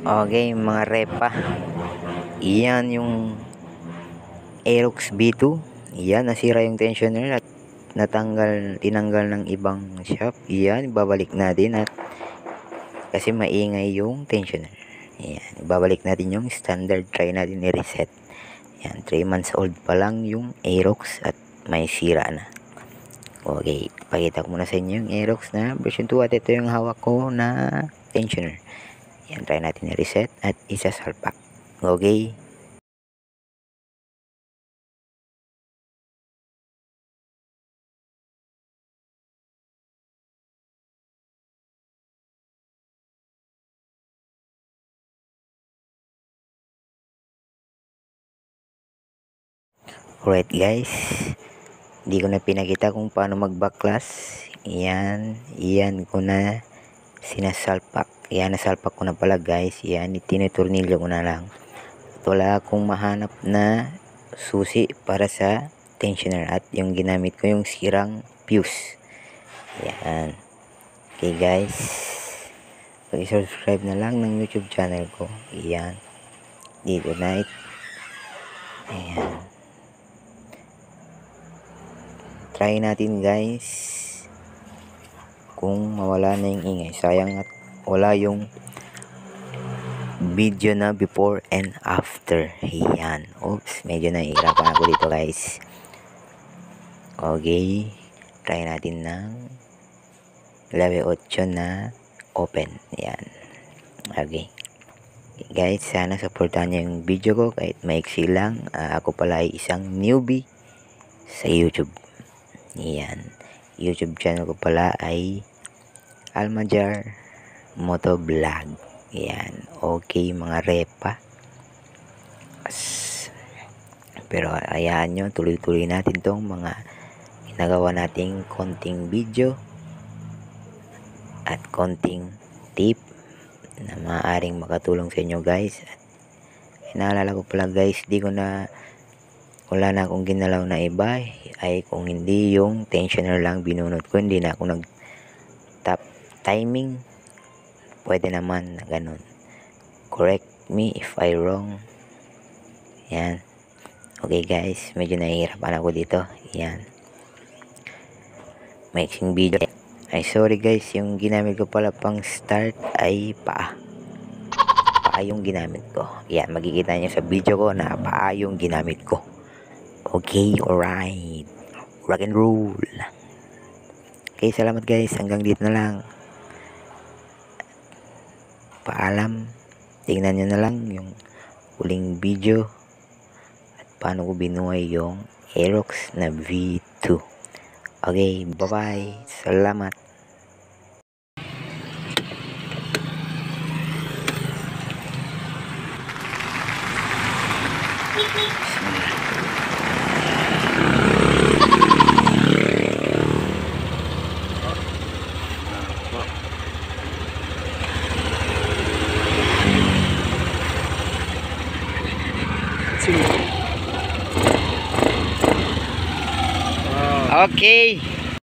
Okay, mga repa. Iyan yung Aerox B2. Iyan, nasira yung tensioner at natanggal, tinanggal ng ibang shop. Iyan, babalik natin at kasi maingay yung tensioner. Iyan, babalik natin yung standard. Try natin i-reset. Iyan, 3 months old pa lang yung Aerox at may sira na. Okay, pakita ko muna sa inyo yung Aerox na version 2 at ito yung hawak ko na tensioner. Yan, try natin i-reset at isasalpak. Okay. Alright guys, hindi ko na pinakita kung paano mag-backlash. Yan, yan ko na sinasalpak. Yan, nasalpak ko na pala guys. Yan, itinuturnilyo ko na lang. At wala akong mahanap na susi para sa tensioner. At yung ginamit ko yung sirang fuse. Yan. Okay guys. Pag-subscribe na lang ng YouTube channel ko. Yan. Dito na it. Ayan. Try natin guys kung mawala na yung ingay. Sayang at wala yung video na before and after. Ayan. Oops, medyo nahihirapan ako dito guys. Okay. Try natin ng level 8 na open. Ayan. Okay. Guys, sana supportan niyo yung video ko kahit maiksi lang. Ah, ako pala ay isang newbie sa YouTube. Ayan. YouTube channel ko pala ay Almajar Moto Vlog. Ayan. Okay mga repa. Pero ayaan nyo, tuloy-tuloy natin tong mga ginagawa nating konting video at konting tip na maaaring makatulong sa inyo guys. At naalala ko pala guys, di ko na wala na akong ginalaw na iba ay kung hindi yung tensioner lang binunot ko hindi na ako nag tap timing pwede naman na ganun. Correct me if I wrong. Yan. Okay guys. Medyo nahihirapan ako dito. Yan. Mixing video. Ay sorry guys. Yung ginamit ko pala pang start ay paa paa yung ginamit ko. Yan. Makikita nyo sa video ko na paa yung ginamit ko. Okay, alright. Rock and roll. Okay, salamat guys. Hanggang dito na lang. Paalam. Tingnan nyo na lang yung huling video at paano ko binuhay yung Aerox na V2. Okay, bye-bye. Salamat. Okay.